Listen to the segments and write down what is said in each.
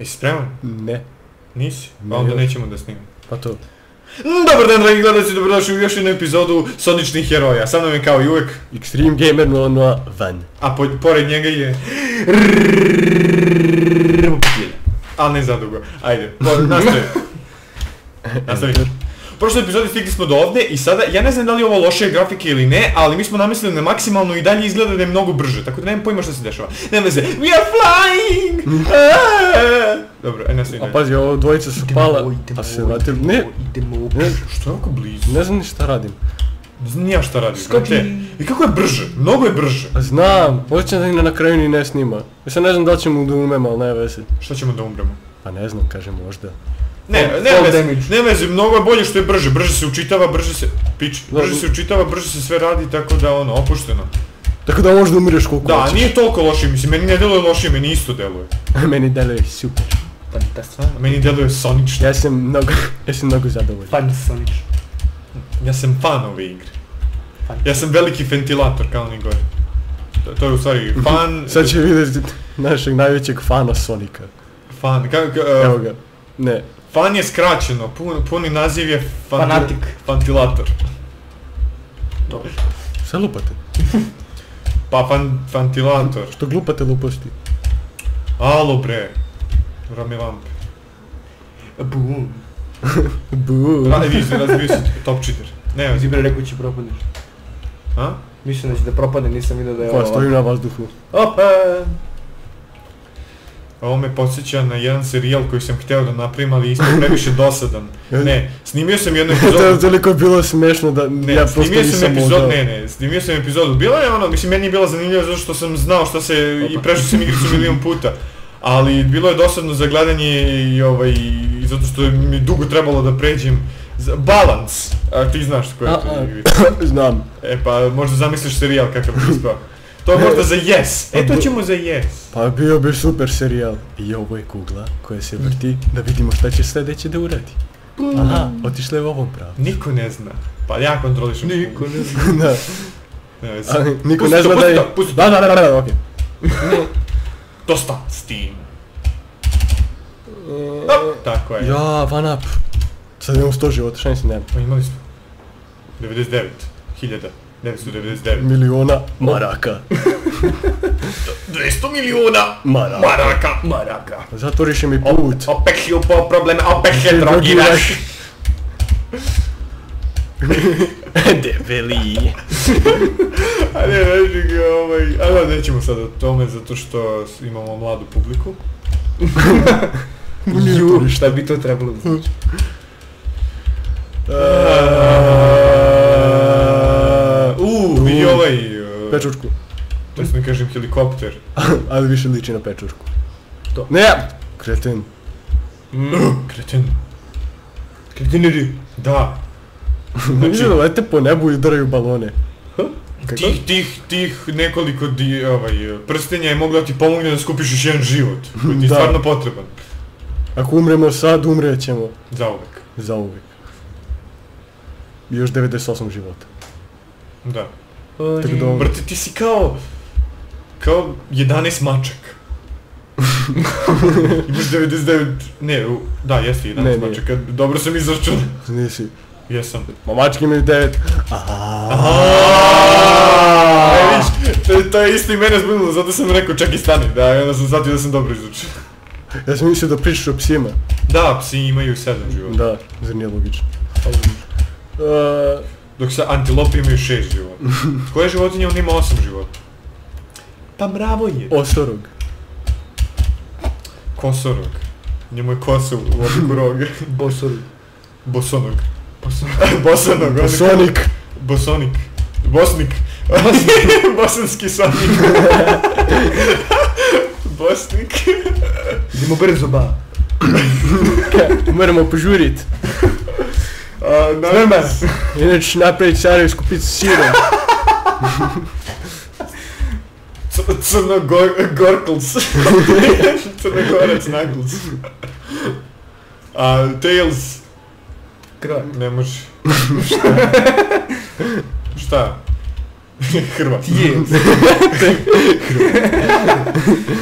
Jesi spreman? Ne. Nisi? Pa onda nećemo da snimamo. Pa to. Mm, Dobar dan, dragi gledalci, dobrodošli u još jednu epizodu Soničnih heroja. Sa mnom je kao i uvek, Extreme Gamer 00 van. a po, pored njega je... Ali ne zadugo. Ajde, po- nastavi. Nastavi. U prošloj epizodi stigli smo do ovde i sada, ja ne znam da li je ovo loše grafike ili ne, ali mi smo namislili na maksimalno i dalje izgleda da je mnogo brže, tako da nemam pojma šta se dešava. Nema veze, we are flying! Dobro, aj nastavi. A pazi, ovo dvojica su pala, a se vratili. Ne, idemo. ne, Što je ovako blizu? ne znam ni šta radim. Ne znam ni ja šta radim. Skoči. znate. I kako je brže? Mnogo je brže. A znam, hoće da ni na kraju ni ne snima. Ja sad ne znam da li ćemo da umemo, ali ne veze. Šta ćemo da umremo? Pa ne znam, kažem možda. Ne, Fall- ne veze, damage. ne veze, mnogo je bolje što je brže, brže se učitava, brže se, pič, Da, brže se učitava, brže se sve radi, tako da ono, opušteno. Tako da možda umireš koliko Da, hoćeš. nije toliko loše, mislim, meni ne deluje loše, meni isto deluje. Meni deluje super. Fantastično. A meni deluje sonično. Ja sam mnogo, ja sam mnogo zadovoljan. Fan Sonic. Ja sam fan ove igre. Fan. Ja sam veliki ventilator, kao ni gore. To, to je u stvari fan, Sad će vidjeti našeg najvećeg fana Sonika. fan, ka, ka, Evo uh, ga. Ne. fan je skraćeno, pun, puni naziv je fanti- Fanatik. Ventilator. Dobro. Šta lupate? Pa fan, ventilator. Što glupate luposti? Alo bre. Rami lampe. Boom. Buuu. Radi vi se, razbio si top cheater. Ne, vezi. Zibra rekao će propadneš. A? Mislim da će da propadne, nisam vidio da je Pa, ovo. stojim na vazduhu. Opa! Ovo me podsjeća na jedan serijal koji sam hteo da napravim, ali isto previše dosadan. Ne, snimio sam jednu to je epizodu. toliko bilo smešno da Ne, ja prosto snimio sam epizod, ne, ne, snimio sam epizodu. Bila je ono, mislim, meni je bila zanimljiva zato što sam znao šta se, i prešao sam igricu milion puta. Ali bilo je dosadno za gledanje i ovaj, i zato što je mi dugo trebalo da pređem. Balance, a ti znaš koja je to igrica. Znam. E pa možda zamisliš serijal kakav bi ispao. To je možda za yes. E to ćemo za yes. Pa bio bi super serijal. I ovo je kugla koja se vrti da vidimo šta će sljedeće da uradi. Aha, otišla je u ovom pravu. Niko ne zna. Pa ja kontrolišem. Niko ne zna. da. Ne, niko Pusti ne to, zna da pusti je... to, pusti to. Da, da, da, da, da, okej. Dosta s tim. Op, tako je. Ja, van up. Sad imamo 100 života, šta mislim nemam? Pa imali smo. 99. Hiljada. 999. Miliona maraka. 200 miliona Maraka. maraka. Maraka. Zatvoriš mi put. opet ju po probleme, opet je drogiraš. Debeli. A ne, reži ga ovaj, a da, nećemo sad o tome zato što imamo mladu publiku. Ju, šta bi to trebalo da znači? Uuu, vidi ovaj, uh, Pečurku. to sam da kažem helikopter. Ali više liči na pečurku. To. Ne! Kreten. Kreten. Kretineri. Da. Znači, lete po nebu i udaraju balone. Kako? Tih, tih, tih nekoliko di, ovaj, prstenja je moglo da ti pomogne da skupiš još jedan život. Koji ti je stvarno potreban. Ako umremo sad, umrećemo. Za uvek. Za uvijek. I još 98 života. Da. Tako da on- Brate, ti si kao... Kao 11 mačak. Imaš 99... Ne, da, jesi 11 Ne, ne. mačaka. Dobro sam izračunao. Nisi. Jesam. Mamački imaju 9. E, vidiš, to, to je isto i mene zbunilo, zato sam rekao čekaj stani, da, i onda sam shvatio da sam dobro izračunao. Ja sam mislio da pričaš o psima. Da, psi imaju 7 života. Da, zar nije logično. Uh, Dok sa antilope imaju 6 života. Koja životinja on ima 8 života? Pa bravo je. osorog. Kosorog. Njemu je kosa u u obliku roga. Bosor. Bosonog. Боса на го. Босоник. Босоник. Босник. Босенски соник. Босник. Идемо брзо, ба. Moramo požuriti. Uh, Zmeraj. Inač najprej carjev skupiti s sirom. Crnogorkls. Crnogorec Nagels. Uh, Tails. Kraj. Ne može. Šta? Hrvat. Tijels.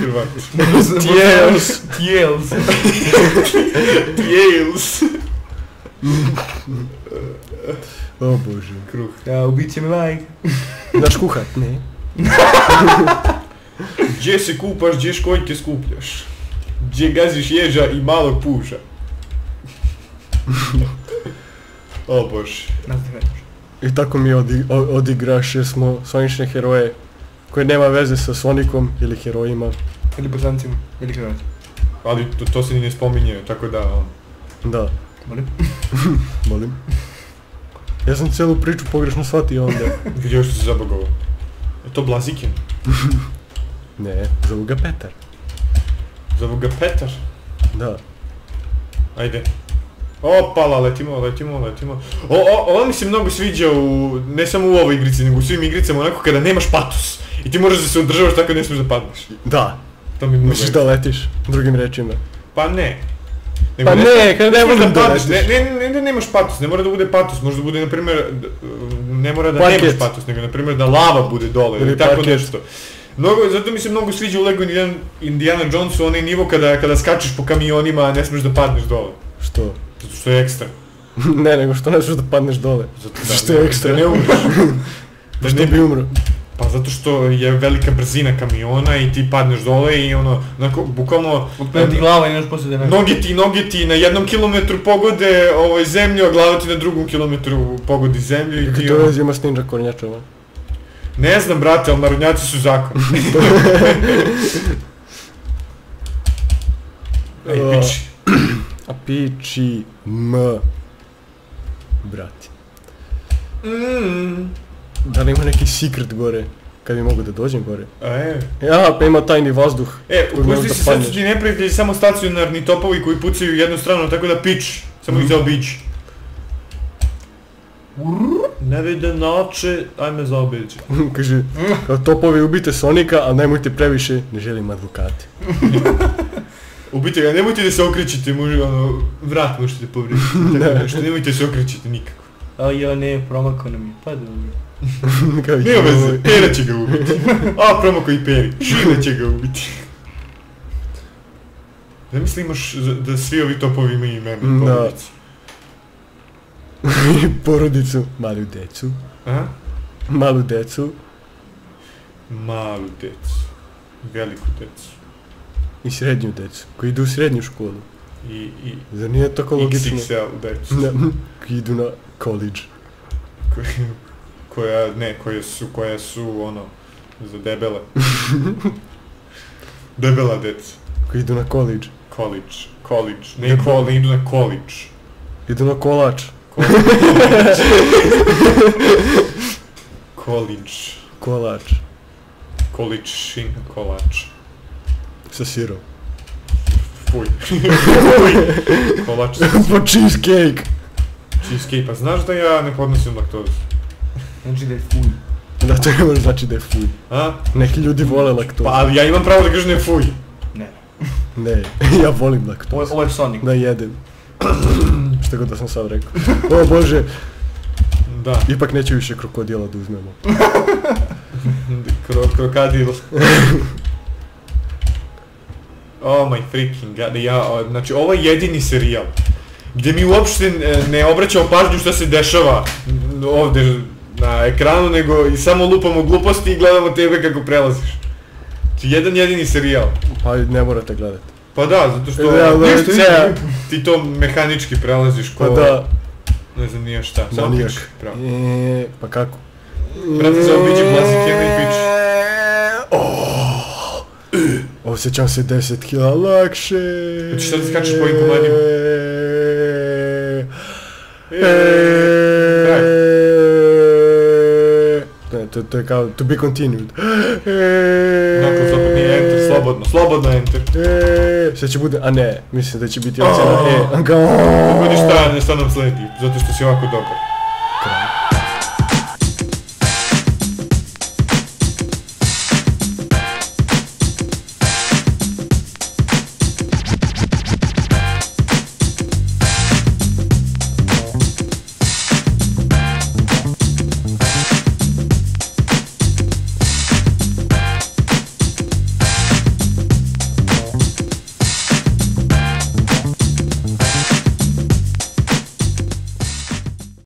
Hrvat. Tijels. Tijels. Tijels. O bože. Kruh. Ja, ubit će me majka. Znaš kuhat? Ne. Gdje se kupaš, gdje školjke skupljaš? Gdje gaziš ježa i malog puža? O bože. I tako mi odi, o- odigraš jer smo sonične heroje koje nema veze sa Sonicom ili herojima. Ili bosancima. Ili hrvati. Ali to, to se ni ne spominje, tako da... ono, Da, Molim? molim. Ja sam cijelu priču pogrešno shvatio onda. Gdje još se zabagovao? Je to Blazikin? Ne, zovu ga Petar. Zovu ga Petar? Da. Ajde. Opala, letimo, letimo, letimo. O, o, ovo mi se mnogo sviđa u, ne samo u ovoj igrici, nego u svim igricama, onako kada nemaš patos. I ti moraš da se održavaš tako da ne smiješ da padneš. Da, To mi misliš da letiš, drugim rečima. Pa ne. Pa ne, kada ne možeš da padneš, ne, ne, ne, da nemaš patos, ne mora da bude patos, može da bude, na primjer, ne mora da Parket. nemaš patos, nego, na primjer, da lava bude dole, ili Ili tako parket. nešto. Mnogo, zato mi se mnogo sviđa u Lego Indiana, Indiana Jonesu onaj nivo kada, kada skačeš po kamionima, a ne smiješ da padneš dole. Što? Zato što je ekstra. ne, nego što ne smiješ da padneš dole. Zato Što je ekstra? Da ne umreš. Da što bi umro. Pa zato što je velika brzina kamiona i ti padneš dole i ono, onako, bukvalno, Otpred ti glava i nemaš poslije da ne. noge ti, noge ti na jednom kilometru pogode ovaj zemlju, a glava ti na drugom kilometru pogodi zemlju i ti Kako to ono, vezi ima s ninja kornjačama? Ne znam brate, ali narodnjaci su zakon. Ej, piči. A piči m. Brati. Mm. Da li ima neki secret gore? Kad bi mogu da dođem gore? A e. Ja, pa ima tajni vazduh. E, pusti se sad su ti neprijatelji samo stacionarni topovi koji pucaju u jednu stranu, tako da pič, samo ih Mhm. zaobići. Ne vide nače, ajme zaobiđi. Kaže, kao topovi ubite Sonika, a nemojte previše, ne želim advokate. Ubite ga, nemojte da se okrećete, može, ono, vrat možete povrediti, tako nešto, nemojte se okrećete nikako. A ja ne, promakao nam je. Pa dobro. kao, Nema veze, Pera će ga ubiti. A, promako i Peri, Šime će ga ubiti. Zamisli imaš da svi ovi topovi imaju imena i Da. porodicu. I porodicu, malu decu, A? malu decu Malu decu, veliku decu. I srednju decu, koji idu u srednju školu. I, i Zar nije tako logično? XXL decu. Da, koji idu na college. Koja, koja, ne, koje su, koje su, ono, za debele. Debela deca. Koji idu na college. College, college, ne, kol, ne idu na college. Idu na kolač. College, Kolač. college, šin, kolač. Sa sirom. Fuj. Fuj. Kolač sa po cheesecake. cheesecake. Pa znaš da ja ne podnosim laktozu? Znači da je fuj. Da, to ne može znači da je fuj. A? Neki ljudi vole laktozu. Pa ali ja imam pravo da kažem ne fuj. Ne. Ne, ja volim Ovo, je- laktozu. ovo je Sonic. Da jedem. Što god da sam sad rekao. O bože, Da. ipak neće više krokodila da uzmemo. Kro, krokadil. Oh my freaking god, ja, znači ovo je jedini serijal gdje mi uopšte e, ne obraćamo pažnju što se dešava ovdje na ekranu, nego i samo lupamo gluposti i gledamo tebe kako prelaziš. Znači jedan jedini serijal. Pa ne morate gledati. Pa da, zato što Ja, da, ništa, ja. ti to mehanički prelaziš ko, Pa da, ne znam nije šta, samo pič, pravo. E, pa kako? Brate, zaobiđi Blazikena i pič. Oh, osjećam se 10 kila lakše. Hoćeš sad da skačeš po ovim komadima? E, kraj. Ne, to, to je kao to be continued. Dakle, slobodno nije enter, slobodno, slobodno enter. E, sad će bude, a ne, mislim da će biti ocjena E. Kao, Pogodi šta, ne šta nam sledi, zato što si ovako dobar.